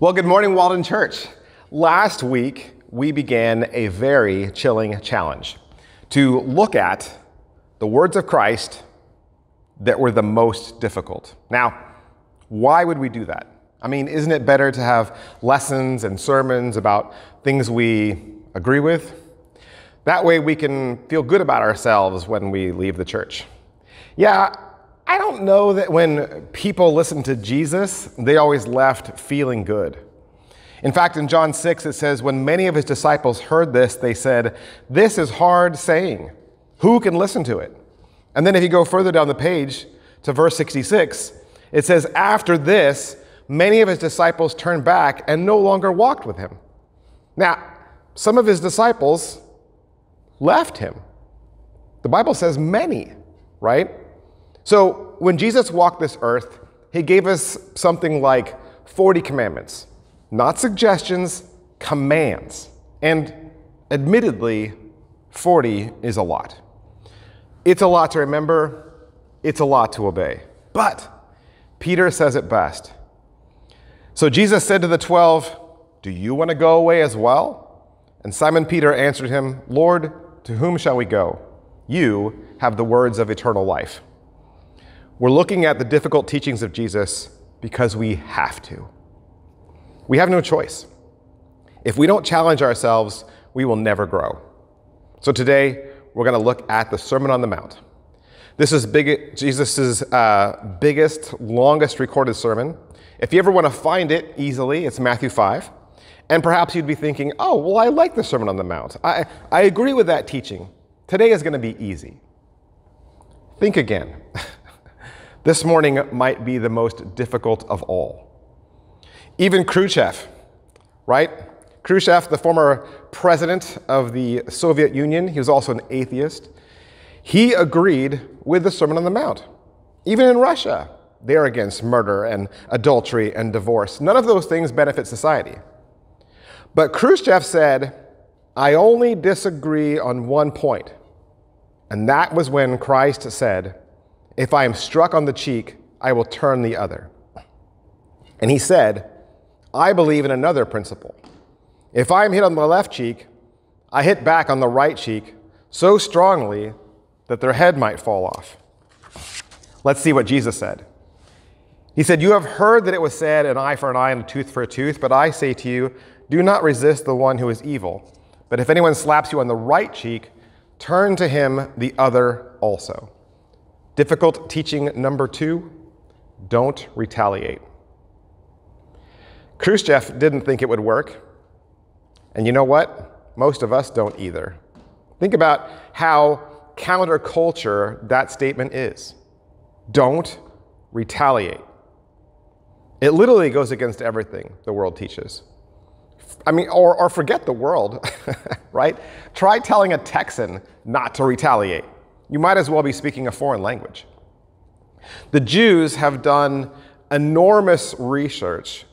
Well, good morning, Walden Church. Last week, we began a very chilling challenge to look at the words of Christ that were the most difficult. Now, why would we do that? I mean, isn't it better to have lessons and sermons about things we agree with? That way we can feel good about ourselves when we leave the church. Yeah, I don't know that when people listened to Jesus, they always left feeling good. In fact, in John 6, it says, When many of his disciples heard this, they said, This is hard saying. Who can listen to it? And then if you go further down the page to verse 66, it says, After this, many of his disciples turned back and no longer walked with him. Now, some of his disciples left him. The Bible says many, right? So when Jesus walked this earth, he gave us something like 40 commandments, not suggestions, commands. And admittedly, 40 is a lot. It's a lot to remember, it's a lot to obey. But Peter says it best. So Jesus said to the 12, Do you want to go away as well? And Simon Peter answered him, Lord, to whom shall we go? You have the words of eternal life. We're looking at the difficult teachings of Jesus because we have to. We have no choice. If we don't challenge ourselves, we will never grow. So today, we're going to look at the Sermon on the Mount. This is big, Jesus' uh, biggest, longest recorded sermon. If you ever want to find it easily, it's Matthew 5. And perhaps you'd be thinking, oh, well, I like the Sermon on the Mount. I, I agree with that teaching. Today is going to be easy. Think again. This morning might be the most difficult of all. Even Khrushchev, right? Khrushchev, the former president of the Soviet Union, he was also an atheist. He agreed with the Sermon on the Mount. Even in Russia, they're against murder and adultery and divorce. None of those things benefit society. But Khrushchev said, I only disagree on one point. And that was when Christ said, if I am struck on the cheek, I will turn the other. And he said, I believe in another principle. If I am hit on the left cheek, I hit back on the right cheek so strongly that their head might fall off. Let's see what Jesus said. He said, You have heard that it was said, an eye for an eye and a tooth for a tooth, but I say to you, do not resist the one who is evil. But if anyone slaps you on the right cheek, turn to him the other also. Difficult teaching number two don't retaliate. Khrushchev didn't think it would work. And you know what? Most of us don't either. Think about how counterculture that statement is. Don't retaliate. It literally goes against everything the world teaches. I mean, or, or forget the world, right? Try telling a Texan not to retaliate you might as well be speaking a foreign language. The Jews have done enormous research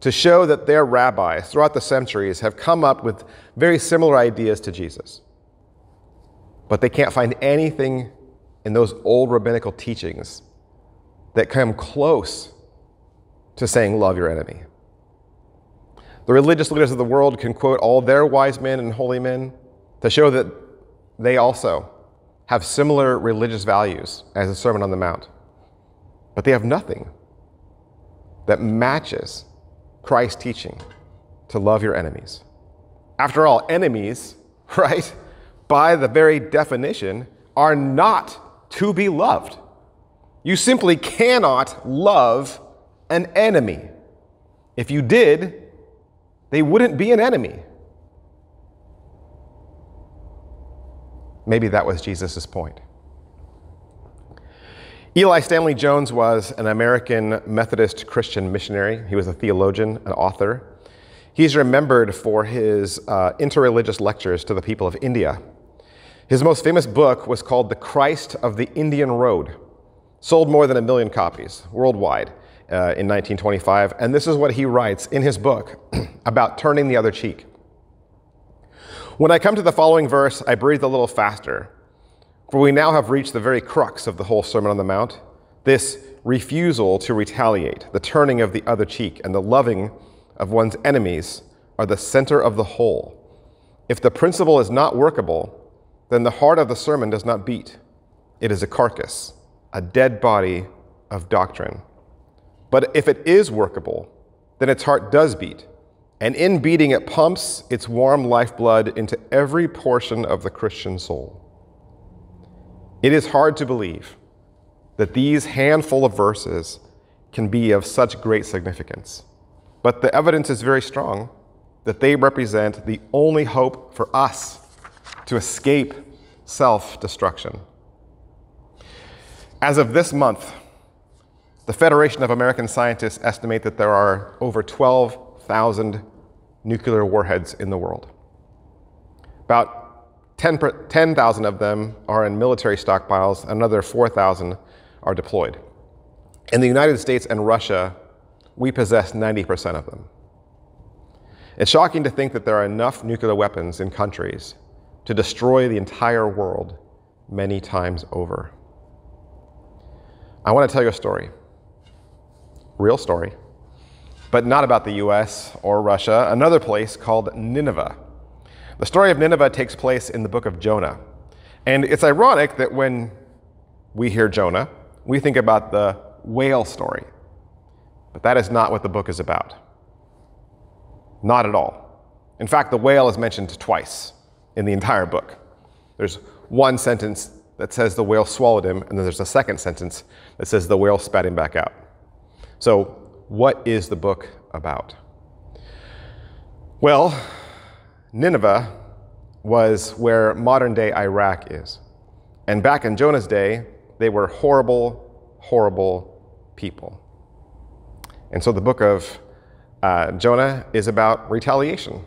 to show that their rabbis throughout the centuries have come up with very similar ideas to Jesus. But they can't find anything in those old rabbinical teachings that come close to saying, Love your enemy. The religious leaders of the world can quote all their wise men and holy men to show that they also have similar religious values as the Sermon on the Mount, but they have nothing that matches Christ's teaching to love your enemies. After all, enemies, right, by the very definition, are not to be loved. You simply cannot love an enemy. If you did, they wouldn't be an enemy. Maybe that was Jesus' point. Eli Stanley Jones was an American Methodist Christian missionary. He was a theologian, an author. He's remembered for his uh, interreligious lectures to the people of India. His most famous book was called The Christ of the Indian Road, sold more than a million copies worldwide uh, in 1925. And this is what he writes in his book about turning the other cheek. When I come to the following verse, I breathe a little faster, for we now have reached the very crux of the whole Sermon on the Mount this refusal to retaliate, the turning of the other cheek, and the loving of one's enemies are the center of the whole. If the principle is not workable, then the heart of the sermon does not beat. It is a carcass, a dead body of doctrine. But if it is workable, then its heart does beat. And in beating, it pumps its warm lifeblood into every portion of the Christian soul. It is hard to believe that these handful of verses can be of such great significance. But the evidence is very strong that they represent the only hope for us to escape self destruction. As of this month, the Federation of American Scientists estimate that there are over 12,000 nuclear warheads in the world. About 10,000 10, of them are in military stockpiles, another 4,000 are deployed. In the United States and Russia, we possess 90% of them. It's shocking to think that there are enough nuclear weapons in countries to destroy the entire world many times over. I want to tell you a story. Real story. But not about the US or Russia, another place called Nineveh. The story of Nineveh takes place in the book of Jonah. And it's ironic that when we hear Jonah, we think about the whale story. But that is not what the book is about. Not at all. In fact, the whale is mentioned twice in the entire book. There's one sentence that says the whale swallowed him, and then there's a second sentence that says the whale spat him back out. So, what is the book about? Well, Nineveh was where modern day Iraq is. And back in Jonah's day, they were horrible, horrible people. And so the book of uh, Jonah is about retaliation,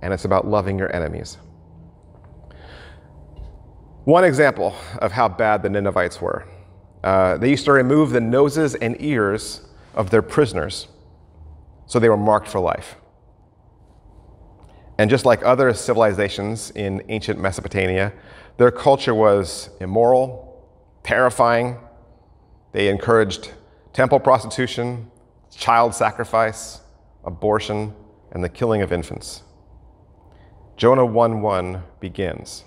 and it's about loving your enemies. One example of how bad the Ninevites were uh, they used to remove the noses and ears of their prisoners, so they were marked for life. And just like other civilizations in ancient Mesopotamia, their culture was immoral, terrifying. They encouraged temple prostitution, child sacrifice, abortion, and the killing of infants. Jonah 1:1 begins.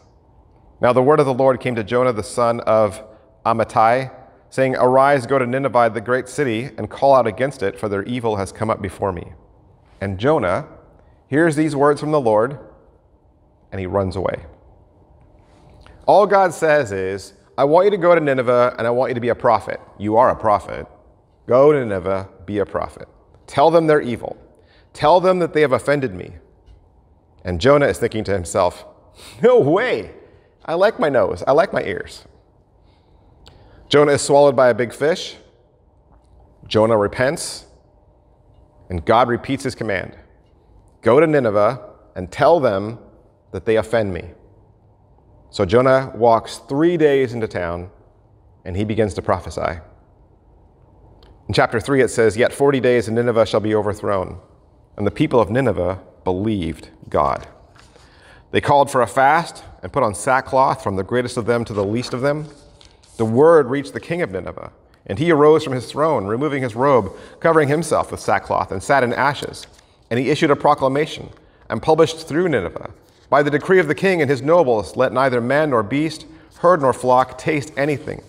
Now the word of the Lord came to Jonah the son of Amittai, saying, Arise, go to Nineveh, the great city, and call out against it, for their evil has come up before me. And Jonah hears these words from the Lord, and he runs away. All God says is, I want you to go to Nineveh, and I want you to be a prophet. You are a prophet. Go to Nineveh, be a prophet. Tell them they're evil. Tell them that they have offended me. And Jonah is thinking to himself, No way. I like my nose. I like my ears. Jonah is swallowed by a big fish. Jonah repents. And God repeats his command Go to Nineveh and tell them that they offend me. So Jonah walks three days into town and he begins to prophesy. In chapter 3, it says, Yet 40 days and Nineveh shall be overthrown. And the people of Nineveh believed God. They called for a fast and put on sackcloth from the greatest of them to the least of them. The word reached the king of Nineveh, and he arose from his throne, removing his robe, covering himself with sackcloth, and sat in ashes. And he issued a proclamation and published through Nineveh By the decree of the king and his nobles, let neither man nor beast, herd nor flock taste anything.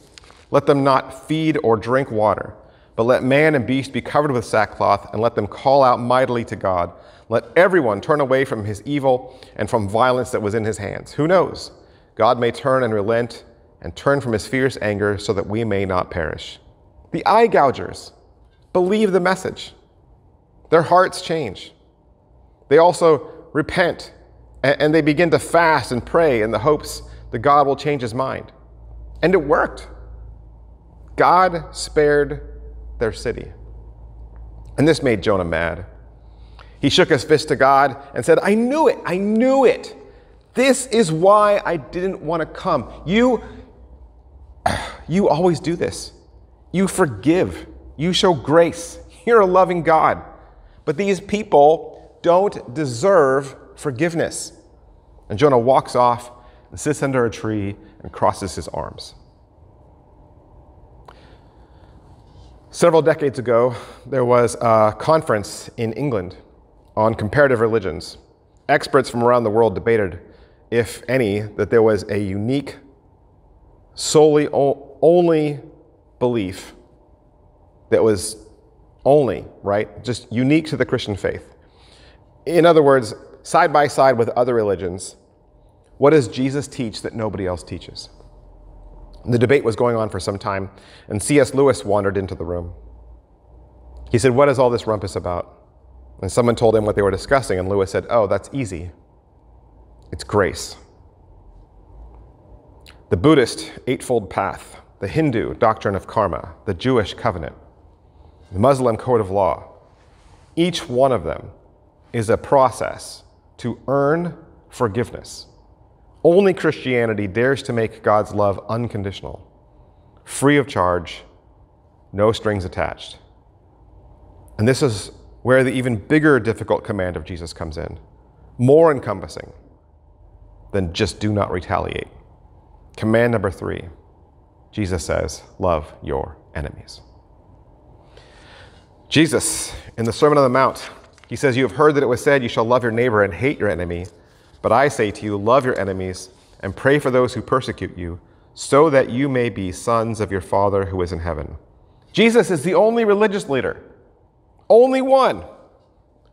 Let them not feed or drink water but let man and beast be covered with sackcloth, and let them call out mightily to God. Let everyone turn away from his evil and from violence that was in his hands. Who knows? God may turn and relent and turn from his fierce anger so that we may not perish. The eye gougers believe the message, their hearts change. They also repent and they begin to fast and pray in the hopes that God will change his mind. And it worked. God spared their city. And this made Jonah mad. He shook his fist to God and said, I knew it, I knew it. This is why I didn't want to come. You, you always do this. You forgive, you show grace. You're a loving God. But these people don't deserve forgiveness. And Jonah walks off and sits under a tree and crosses his arms. Several decades ago, there was a conference in England on comparative religions. Experts from around the world debated, if any, that there was a unique, solely only belief that was only, right? Just unique to the Christian faith. In other words, side by side with other religions, what does Jesus teach that nobody else teaches? The debate was going on for some time, and C.S. Lewis wandered into the room. He said, What is all this rumpus about? And someone told him what they were discussing, and Lewis said, Oh, that's easy. It's grace. The Buddhist Eightfold Path, the Hindu doctrine of karma, the Jewish covenant, the Muslim code of law, each one of them is a process to earn forgiveness. Only Christianity dares to make God's love unconditional, free of charge, no strings attached. And this is where the even bigger difficult command of Jesus comes in, more encompassing than just do not retaliate. Command number three Jesus says, Love your enemies. Jesus, in the Sermon on the Mount, he says, You have heard that it was said, You shall love your neighbor and hate your enemy. But I say to you, love your enemies and pray for those who persecute you, so that you may be sons of your Father who is in heaven. Jesus is the only religious leader, only one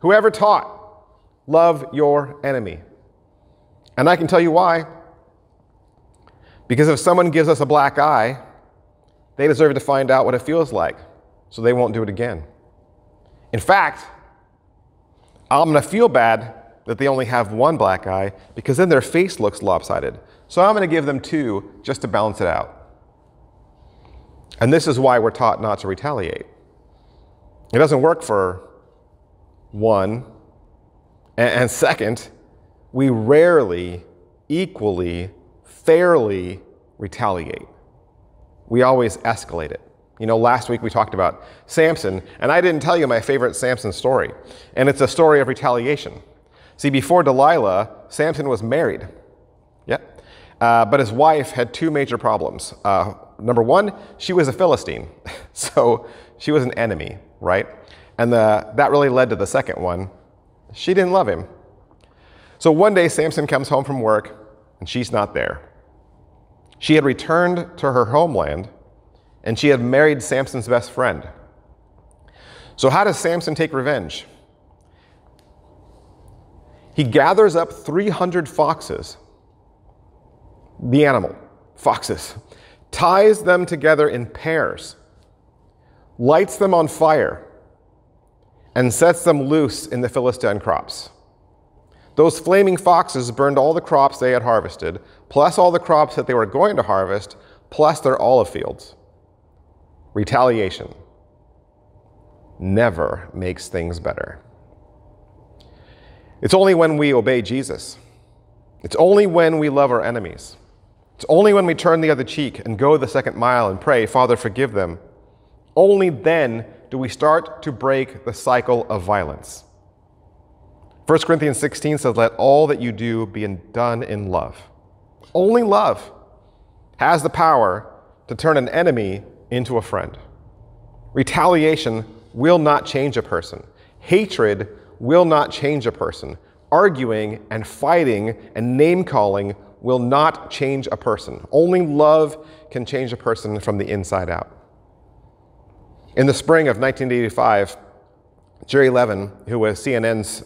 who ever taught, love your enemy. And I can tell you why. Because if someone gives us a black eye, they deserve to find out what it feels like, so they won't do it again. In fact, I'm going to feel bad that they only have one black eye because then their face looks lopsided. So I'm going to give them two just to balance it out. And this is why we're taught not to retaliate. It doesn't work for one. And, second, we rarely, equally, fairly retaliate. We always escalate it. You know, last week we talked about Samson, and I didn't tell you my favorite Samson story. And it's a story of retaliation. See, before Delilah, Samson was married. Yep. Uh, but his wife had two major problems. Uh, number one, she was a Philistine. so she was an enemy, right? And the, that really led to the second one. She didn't love him. So one day, Samson comes home from work, and she's not there. She had returned to her homeland, and she had married Samson's best friend. So, how does Samson take revenge? He gathers up 300 foxes, the animal, foxes, ties them together in pairs, lights them on fire, and sets them loose in the Philistine crops. Those flaming foxes burned all the crops they had harvested, plus all the crops that they were going to harvest, plus their olive fields. Retaliation never makes things better. It's only when we obey Jesus. It's only when we love our enemies. It's only when we turn the other cheek and go the second mile and pray, Father, forgive them. Only then do we start to break the cycle of violence. 1 Corinthians 16 says, Let all that you do be done in love. Only love has the power to turn an enemy into a friend. Retaliation will not change a person. Hatred will not change a person. Arguing and fighting and name calling will not change a person. Only love can change a person from the inside out. In the spring of 1985, Jerry Levin, who was CNN's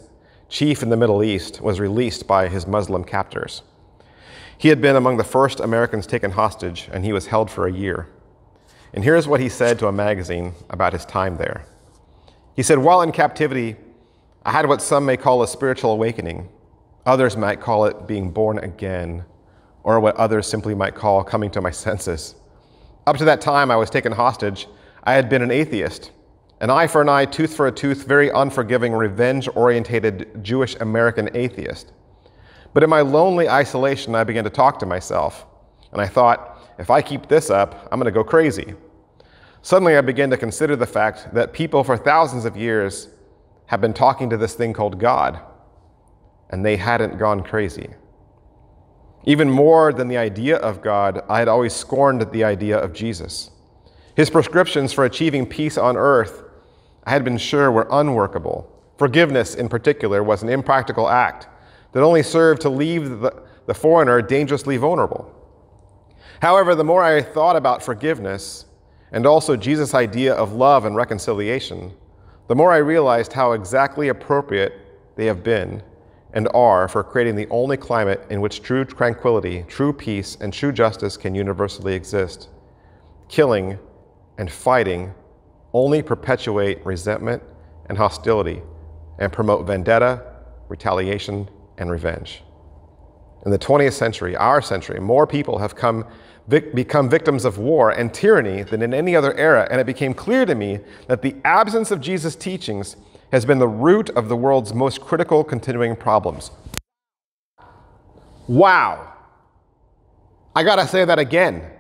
chief in the Middle East, was released by his Muslim captors. He had been among the first Americans taken hostage, and he was held for a year. And here's what he said to a magazine about his time there. He said, While in captivity, I had what some may call a spiritual awakening. Others might call it being born again, or what others simply might call coming to my senses. Up to that time, I was taken hostage. I had been an atheist, an eye for an eye, tooth for a tooth, very unforgiving, revenge orientated Jewish American atheist. But in my lonely isolation, I began to talk to myself, and I thought, if I keep this up, I'm going to go crazy. Suddenly, I began to consider the fact that people for thousands of years have been talking to this thing called God, and they hadn't gone crazy. Even more than the idea of God, I had always scorned the idea of Jesus. His prescriptions for achieving peace on earth, I had been sure, were unworkable. Forgiveness, in particular, was an impractical act that only served to leave the, the foreigner dangerously vulnerable. However, the more I thought about forgiveness and also Jesus' idea of love and reconciliation, the more I realized how exactly appropriate they have been and are for creating the only climate in which true tranquility, true peace, and true justice can universally exist. Killing and fighting only perpetuate resentment and hostility and promote vendetta, retaliation, and revenge. In the 20th century, our century, more people have come vic- become victims of war and tyranny than in any other era, and it became clear to me that the absence of Jesus' teachings has been the root of the world's most critical continuing problems. Wow. I gotta say that again,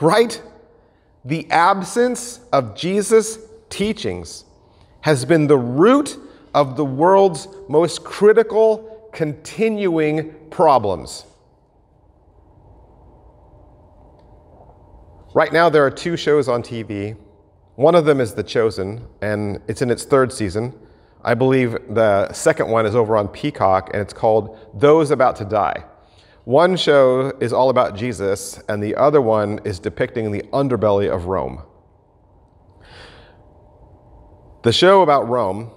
right? The absence of Jesus' teachings has been the root of the world's most critical continuing problems. Right now, there are two shows on TV. One of them is The Chosen, and it's in its third season. I believe the second one is over on Peacock, and it's called Those About to Die. One show is all about Jesus, and the other one is depicting the underbelly of Rome. The show about Rome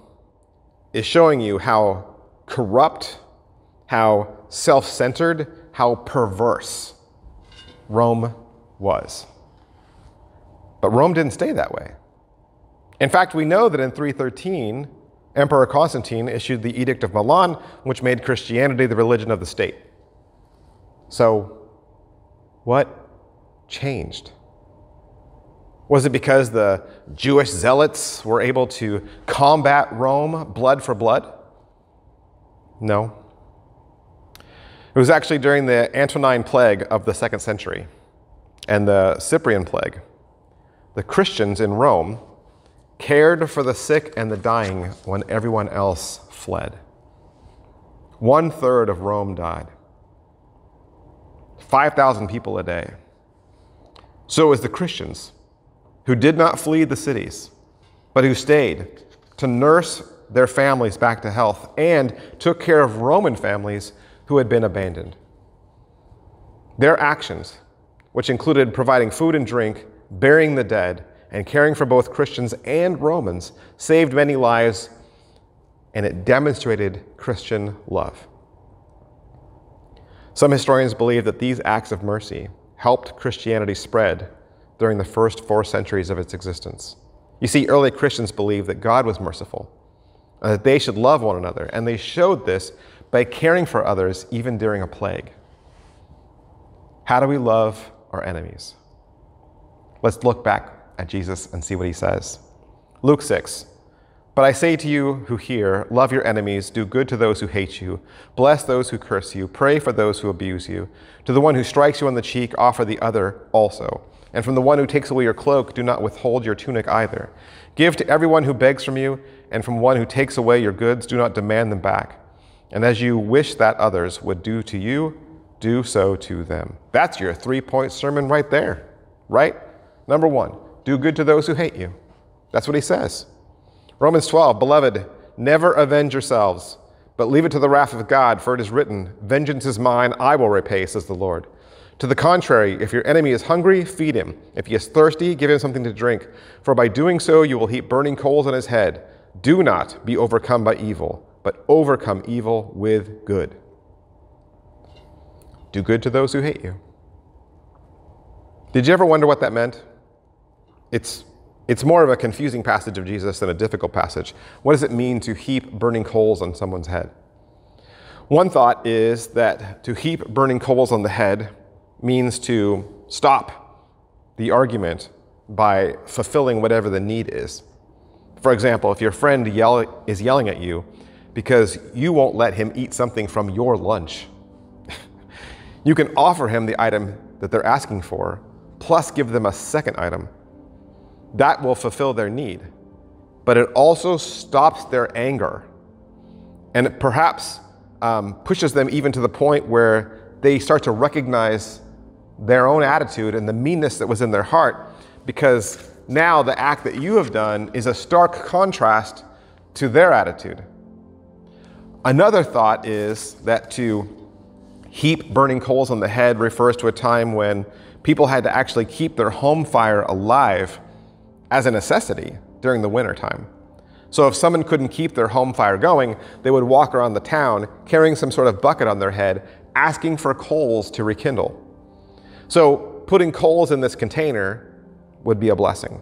is showing you how corrupt, how self centered, how perverse Rome was. But Rome didn't stay that way. In fact, we know that in 313, Emperor Constantine issued the Edict of Milan, which made Christianity the religion of the state. So, what changed? Was it because the Jewish zealots were able to combat Rome blood for blood? No. It was actually during the Antonine Plague of the second century and the Cyprian Plague the Christians in Rome cared for the sick and the dying when everyone else fled. One third of Rome died. 5,000 people a day. So it was the Christians who did not flee the cities, but who stayed to nurse their families back to health and took care of Roman families who had been abandoned. Their actions, which included providing food and drink burying the dead, and caring for both Christians and Romans saved many lives, and it demonstrated Christian love. Some historians believe that these acts of mercy helped Christianity spread during the first four centuries of its existence. You see, early Christians believed that God was merciful and that they should love one another, and they showed this by caring for others even during a plague. How do we love our enemies? Let's look back at Jesus and see what he says. Luke 6. But I say to you who hear, love your enemies, do good to those who hate you, bless those who curse you, pray for those who abuse you. To the one who strikes you on the cheek, offer the other also. And from the one who takes away your cloak, do not withhold your tunic either. Give to everyone who begs from you, and from one who takes away your goods, do not demand them back. And as you wish that others would do to you, do so to them. That's your three point sermon right there, right? Number one, do good to those who hate you. That's what he says. Romans 12, beloved, never avenge yourselves, but leave it to the wrath of God, for it is written, Vengeance is mine, I will repay, says the Lord. To the contrary, if your enemy is hungry, feed him. If he is thirsty, give him something to drink. For by doing so, you will heap burning coals on his head. Do not be overcome by evil, but overcome evil with good. Do good to those who hate you. Did you ever wonder what that meant? it's, it's more of a confusing passage of Jesus than a difficult passage. What does it mean to heap burning coals on someone's head? One thought is that to heap burning coals on the head means to stop the argument by fulfilling whatever the need is. For example, if your friend yell, is yelling at you because you won't let him eat something from your lunch, you can offer him the item that they're asking for, plus give them a second item that will fulfill their need. But it also stops their anger and it perhaps um, pushes them even to the point where they start to recognize their own attitude and the meanness that was in their heart because now the act that you have done is a stark contrast to their attitude. Another thought is that to heap burning coals on the head refers to a time when people had to actually keep their home fire alive as a necessity during the winter time. So if someone couldn't keep their home fire going, they would walk around the town carrying some sort of bucket on their head, asking for coals to rekindle. So putting coals in this container would be a blessing.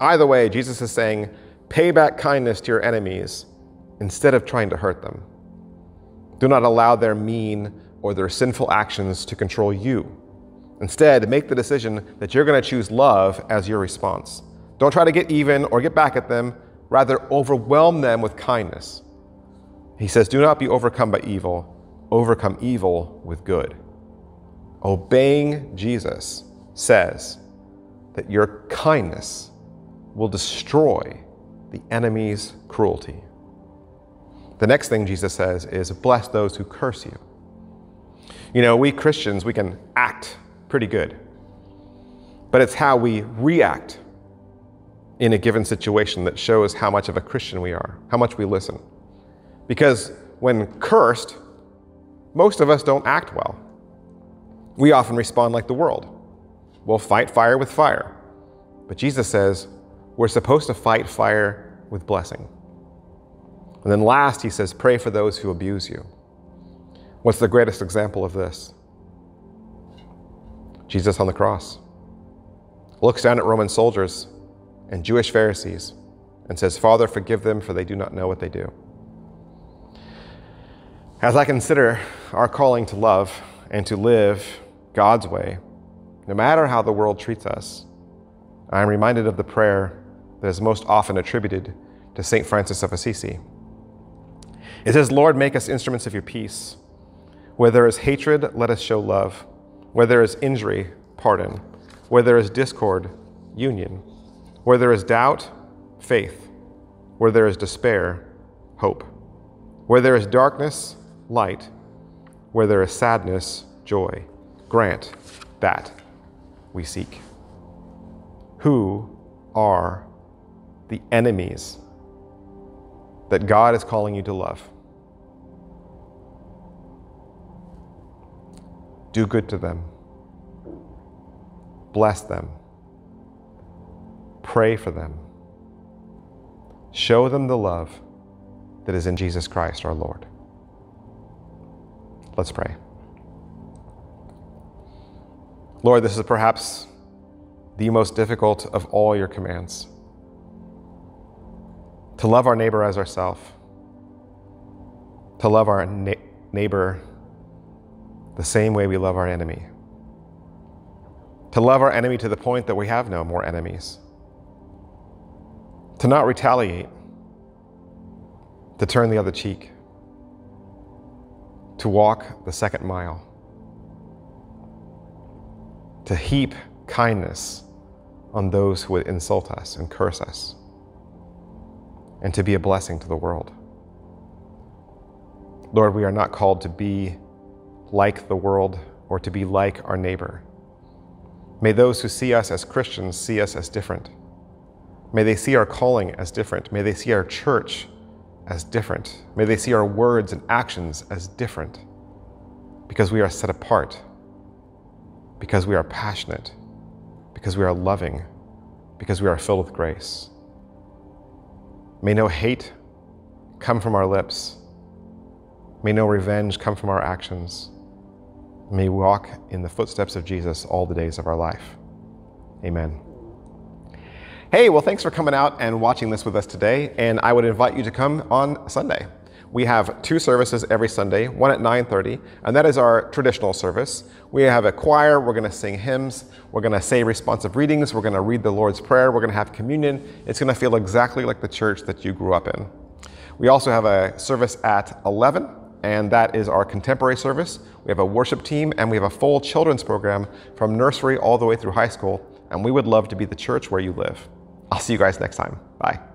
Either way, Jesus is saying, pay back kindness to your enemies instead of trying to hurt them. Do not allow their mean or their sinful actions to control you. Instead, make the decision that you're going to choose love as your response. Don't try to get even or get back at them, rather, overwhelm them with kindness. He says, Do not be overcome by evil, overcome evil with good. Obeying Jesus says that your kindness will destroy the enemy's cruelty. The next thing Jesus says is, Bless those who curse you. You know, we Christians, we can act pretty good, but it's how we react in a given situation that shows how much of a Christian we are, how much we listen. Because when cursed, most of us don't act well. We often respond like the world. We'll fight fire with fire. But Jesus says we're supposed to fight fire with blessing. And then last, he says, pray for those who abuse you. What's the greatest example of this? Jesus on the cross looks down at Roman soldiers and Jewish Pharisees and says, Father, forgive them, for they do not know what they do. As I consider our calling to love and to live God's way, no matter how the world treats us, I am reminded of the prayer that is most often attributed to St. Francis of Assisi. It says, Lord, make us instruments of your peace. Where there is hatred, let us show love. Where there is injury, pardon. Where there is discord, union. Where there is doubt, faith. Where there is despair, hope. Where there is darkness, light. Where there is sadness, joy. Grant that we seek. Who are the enemies that God is calling you to love? Do good to them. Bless them. Pray for them. Show them the love that is in Jesus Christ our Lord. Let's pray. Lord, this is perhaps the most difficult of all your commands to love our neighbor as ourselves, to love our na- neighbor the same way we love our enemy. To love our enemy to the point that we have no more enemies. To not retaliate. To turn the other cheek. To walk the second mile. To heap kindness on those who would insult us and curse us. And to be a blessing to the world. Lord, we are not called to be like the world or to be like our neighbor. May those who see us as Christians see us as different. May they see our calling as different. May they see our church as different. May they see our words and actions as different because we are set apart, because we are passionate, because we are loving, because we are filled with grace. May no hate come from our lips. May no revenge come from our actions may walk in the footsteps of Jesus all the days of our life. Amen. Hey, well, thanks for coming out and watching this with us today, and I would invite you to come on Sunday. We have two services every Sunday, one at 9:30, and that is our traditional service. We have a choir, we're going to sing hymns, we're going to say responsive readings, we're going to read the Lord's Prayer, we're going to have communion. It's going to feel exactly like the church that you grew up in. We also have a service at 11 and that is our contemporary service. We have a worship team and we have a full children's program from nursery all the way through high school, and we would love to be the church where you live. I'll see you guys next time. Bye.